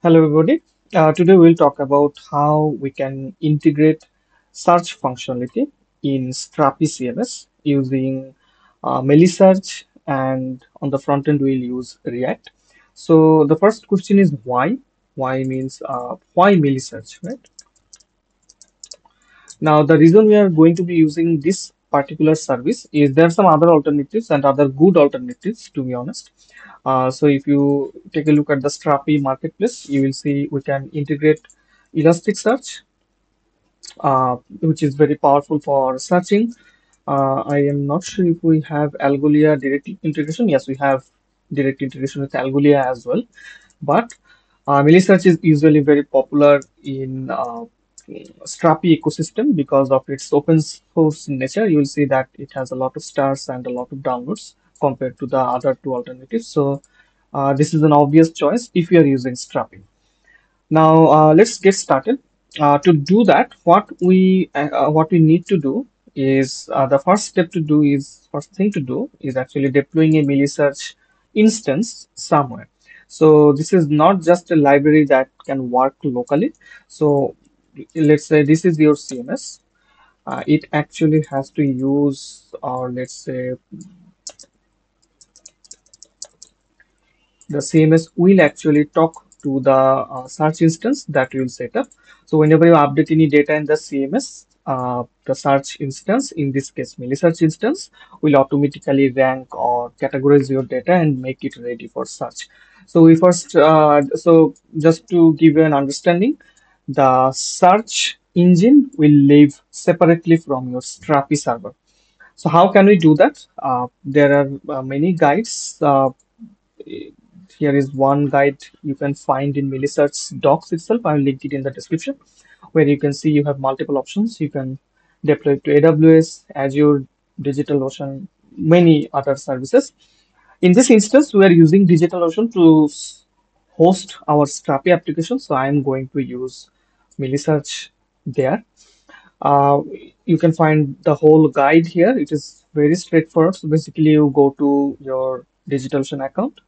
Hello, everybody. Uh, today we'll talk about how we can integrate search functionality in Strapi CMS using uh, Meilisearch and on the front end we'll use React. So the first question is why? Why means uh, why Meilisearch, right? Now the reason we are going to be using this particular service is there some other alternatives and other good alternatives to be honest. Uh, so if you take a look at the Strapi marketplace, you will see we can integrate Elasticsearch, uh, which is very powerful for searching. Uh, I am not sure if we have Algolia direct integration. Yes, we have direct integration with Algolia as well. But uh, Meilisearch is usually very popular in uh, Strapi ecosystem because of its open source nature. You will see that it has a lot of stars and a lot of downloads compared to the other two alternatives. So uh, this is an obvious choice if you are using Strapi. Now uh, let's get started. Uh, to do that, what we uh, uh, what we need to do is uh, the first step to do is first thing to do is actually deploying a Meilisearch instance somewhere. So this is not just a library that can work locally. So let's say this is your CMS. Uh, it actually has to use, or let's say the CMS will actually talk to the uh, search instance that you will set up. So whenever you update any data in the CMS, uh, the search instance, in this case, Meilisearch instance, will automatically rank or categorize your data and make it ready for search. So we first, uh, so just to give you an understanding, the search engine will live separately from your Strapi server. So how can we do that? Uh, there are uh, many guides. Uh, here is one guide you can find in Meilisearch docs itself. I'll link it in the description where you can see you have multiple options. You can deploy to AWS, Azure, DigitalOcean, many other services. In this instance, we are using DigitalOcean to host our Strapi application. So I'm going to use Meilisearch there. Uh, you can find the whole guide here. It is very straightforward. So basically, you go to your DigitalOcean account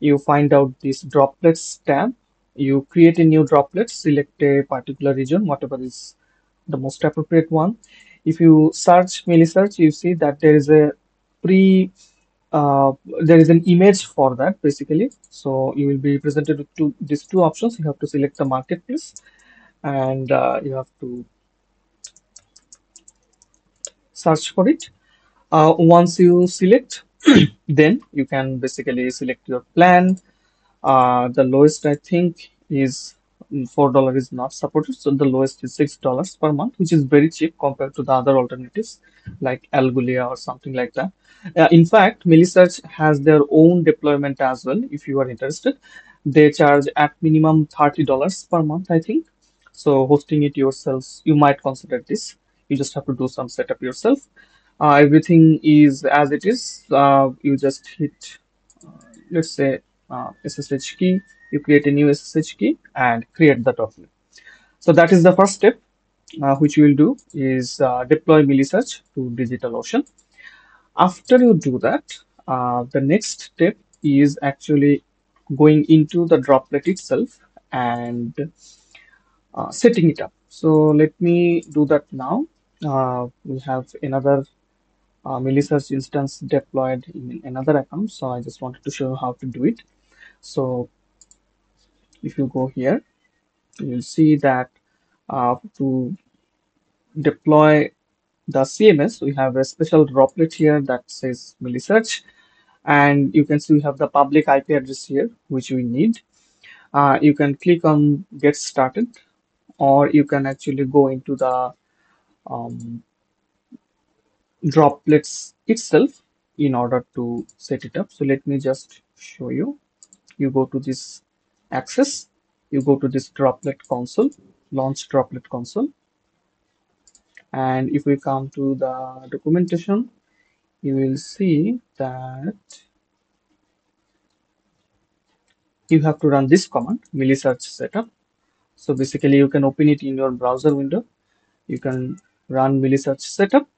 you find out this droplets tab you create a new droplet select a particular region whatever is the most appropriate one if you search Meilisearch you see that there is a pre uh, there is an image for that basically so you will be presented with two, these two options you have to select the marketplace and uh, you have to search for it uh, once you select then you can basically select your plan Uh, the lowest I think is mm, four dollar is not supported, so the lowest is six dollars per month, which is very cheap compared to the other alternatives like Algolia or something like that. Uh, in fact, Meilisearch has their own deployment as well. If you are interested, they charge at minimum thirty dollars per month, I think. So hosting it yourselves, you might consider this. You just have to do some setup yourself. Uh, everything is as it is. Uh, you just hit, let's say uh, SSH key, you create a new SSH key and create the document. So that is the first step, uh, which you will do is uh, deploy Meilisearch to DigitalOcean. After you do that, uh, the next step is actually going into the droplet itself and uh, setting it up. So let me do that now. Uh, we have another uh, Meilisearch instance deployed in another account. So I just wanted to show how to do it. So if you go here, you'll see that uh, to deploy the CMS, we have a special droplet here that says Meilisearch, and you can see we have the public IP address here, which we need. Uh, you can click on Get Started, or you can actually go into the um, droplets itself in order to set it up. So let me just show you. You go to this access, you go to this droplet console, launch droplet console. And if we come to the documentation, you will see that you have to run this command, Meilisearch setup. So basically you can open it in your browser window. You can run Meilisearch setup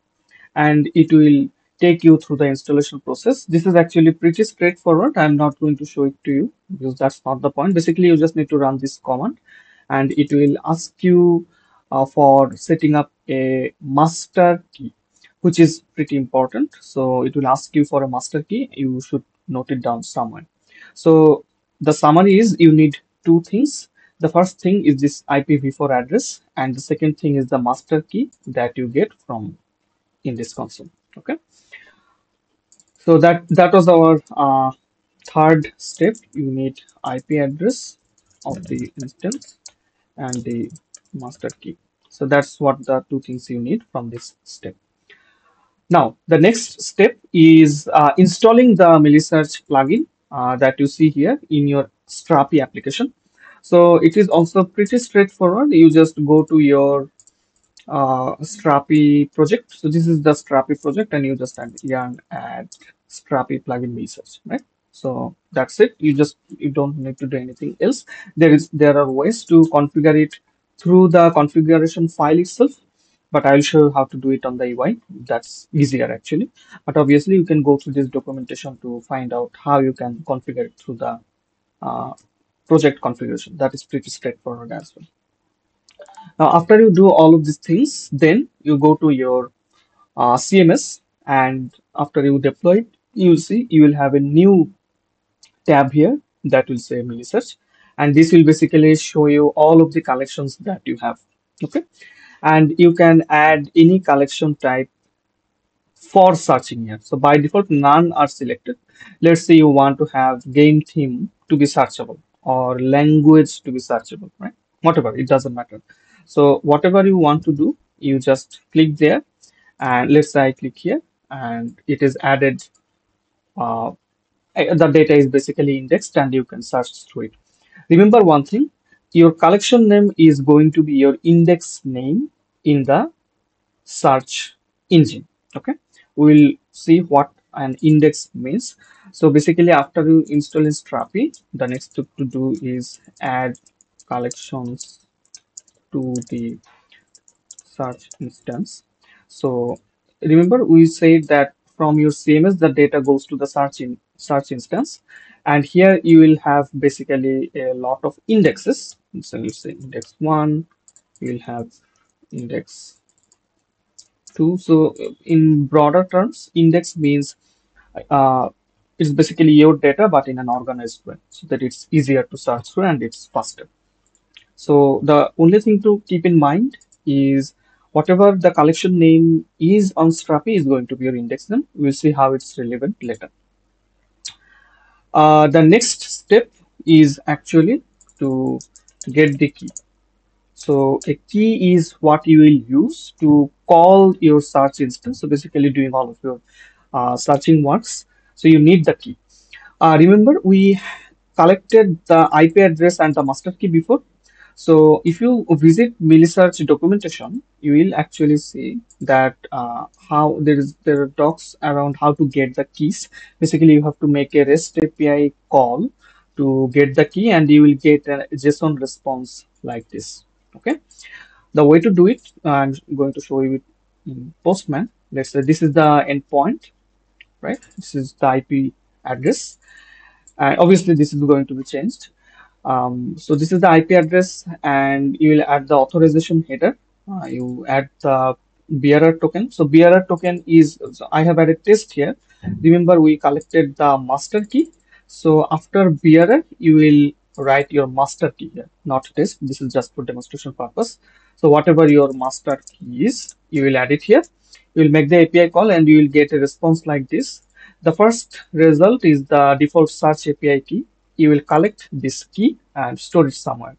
and it will take you through the installation process. This is actually pretty straightforward. I'm not going to show it to you because that's not the point. Basically, you just need to run this command and it will ask you uh, for setting up a master key, which is pretty important. So it will ask you for a master key. You should note it down somewhere. So the summary is you need two things. The first thing is this IPv4 address, and the second thing is the master key that you get from in this console. Okay. So that that was our uh, third step. You need IP address of the instance and the master key. So that's what the two things you need from this step. Now, the next step is uh, installing the Meilisearch plugin uh, that you see here in your Strapi application. So it is also pretty straightforward. You just go to your uh, Strapi project. So this is the Strapi project and you just add yarn add Strapi plugin Meilisearch, right? So that's it. You just you don't need to do anything else. There is there are ways to configure it through the configuration file itself, but I'll show you how to do it on the UI. That's easier actually. But obviously you can go through this documentation to find out how you can configure it through the uh, project configuration. That is pretty straightforward as well. Now, after you do all of these things, then you go to your uh, CMS and after you deploy it, you'll see you will have a new tab here that will say Meilisearch and this will basically show you all of the collections that you have. Okay? And you can add any collection type for searching here. So by default none are selected. Let's say you want to have game theme to be searchable or language to be searchable right? Whatever it doesn't matter. So whatever you want to do you just click there and let's say I click here and it is added uh, the data is basically indexed and you can search through it. Remember one thing your collection name is going to be your index name in the search engine okay? We'll see what an index means. So basically after you install in strapi the next step to do is add collections to the search instance. So remember we said that from your cms the data goes to the search in search instance. And here you will have basically a lot of indexes. So you say index one you'll have index two. So in broader terms index means uh, it's basically your data but in an organized way so that it's easier to search through and it's faster so the only thing to keep in mind is whatever the collection name is on Strapi is going to be your index name. We'll see how it's relevant later. Uh, the next step is actually to get the key. So a key is what you will use to call your search instance. So basically doing all of your searching works. So you need the key. Uh, remember we collected the IP address and the master key before. So if you visit Meilisearch documentation, you will actually see that uh, how there is there are talks around how to get the keys. Basically, you have to make a REST API call to get the key, and you will get a JSON response like this. Okay, the way to do it, I'm going to show you it in Postman. Let's say this is the endpoint, right? This is the IP address, and obviously this is going to be changed um, so this is the IP address and you will add the authorization header. Uh, you add the bearer token. So bearer token is, so I have added test here. Remember we collected the master key. So after bearer, you will write your master key here, not test. This is just for demonstration purpose. So whatever your master key is, you will add it here. You will make the API call and you will get a response like this. The first result is the default search API key. You will collect this key and store it somewhere.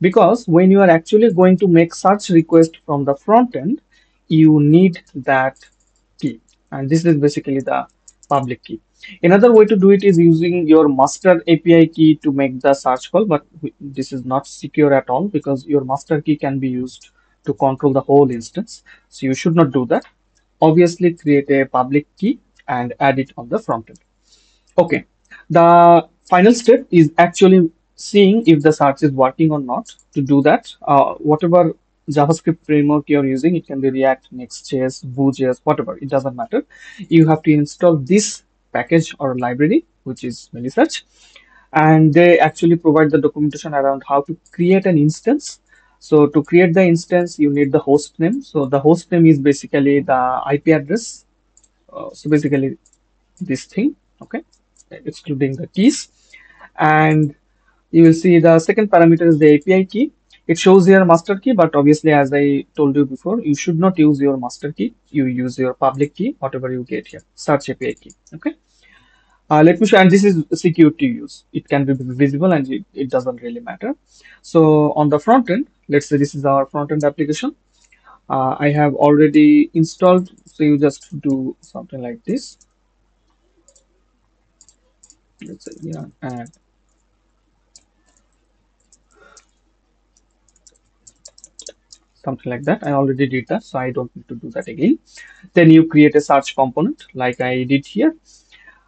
Because when you are actually going to make search request from the front end you need that key. And this is basically the public key. Another way to do it is using your master api key to make the search call but this is not secure at all because your master key can be used to control the whole instance. So you should not do that obviously create a public key and add it on the front end okay the final step is actually seeing if the search is working or not. To do that, uh, whatever JavaScript framework you're using. It can be React, Next.js, Vue.js, whatever. It doesn't matter. You have to install this package or library, which is Meilisearch, and they actually provide the documentation around how to create an instance. So to create the instance, you need the host name. So the host name is basically the IP address. Uh, so basically this thing, okay, excluding the keys. And you will see the second parameter is the API key. It shows your master key, but obviously, as I told you before, you should not use your master key. You use your public key, whatever you get here, search API key. Okay. Uh, let me show, and this is secure to use. It can be visible and it, it doesn't really matter. So on the front end, let's say this is our front end application. Uh, I have already installed. So you just do something like this. Let's say yeah, and something like that. I already did that, so I don't need to do that again. Then you create a search component like I did here.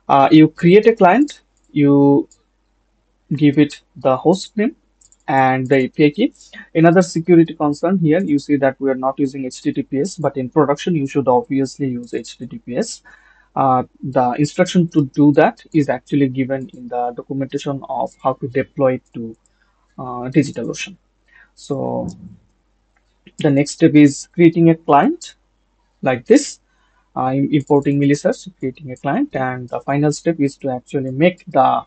Uh, you create a client, you give it the host name and the API key. Another security concern here, you see that we are not using HTTPS, but in production, you should obviously use HTTPS. Uh, the instruction to do that is actually given in the documentation of how to deploy it to uh, DigitalOcean. So the next step is creating a client like this. I'm importing Meilisearch, creating a client, and the final step is to actually make the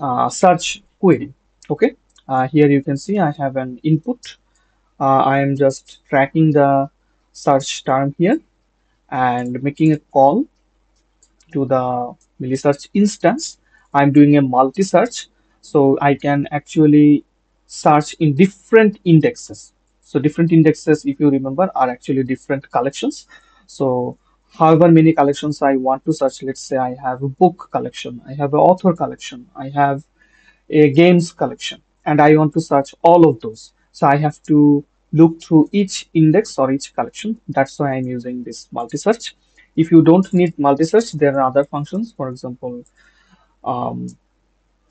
uh, search query. Okay, uh, here you can see I have an input. Uh, I am just tracking the search term here and making a call to the Meilisearch instance. I'm doing a multi-search, so I can actually search in different indexes. So different indexes, if you remember, are actually different collections. So however many collections I want to search, let's say I have a book collection, I have an author collection, I have a games collection, and I want to search all of those. So I have to look through each index or each collection. That's why I'm using this multi-search. If you don't need multi-search, there are other functions. For example, um,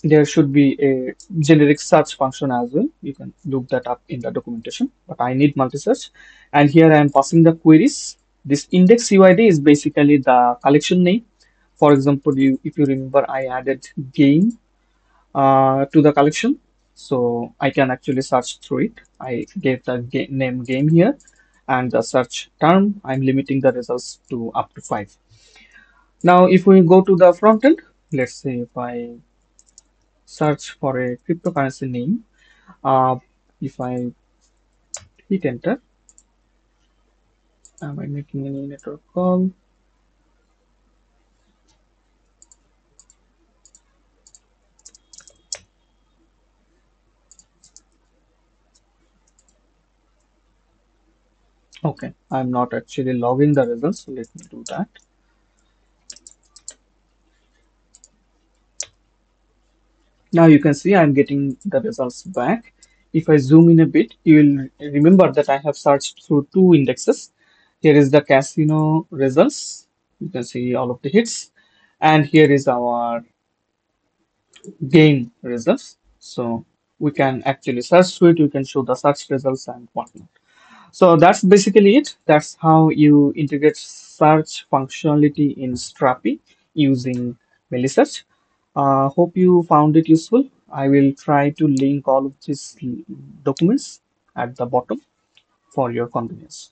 there should be a generic search function as well. You can look that up in the documentation, but I need multi-search. And here I am passing the queries. This index UID is basically the collection name. For example, you, if you remember, I added game uh, to the collection. So I can actually search through it. I gave the name game here and the search term, I'm limiting the results to up to five. Now, if we go to the front end, let's say if I search for a cryptocurrency name, uh, if I hit enter, I making any network call? Okay, I'm not actually logging the results, so let me do that. Now you can see I'm getting the results back. If I zoom in a bit, you will remember that I have searched through two indexes. Here is the casino results. You can see all of the hits. And here is our game results. So we can actually search through it. You can show the search results and whatnot. So that's basically it. That's how you integrate search functionality in Strapi using Meilisearch. Uh, hope you found it useful. I will try to link all of these documents at the bottom for your convenience.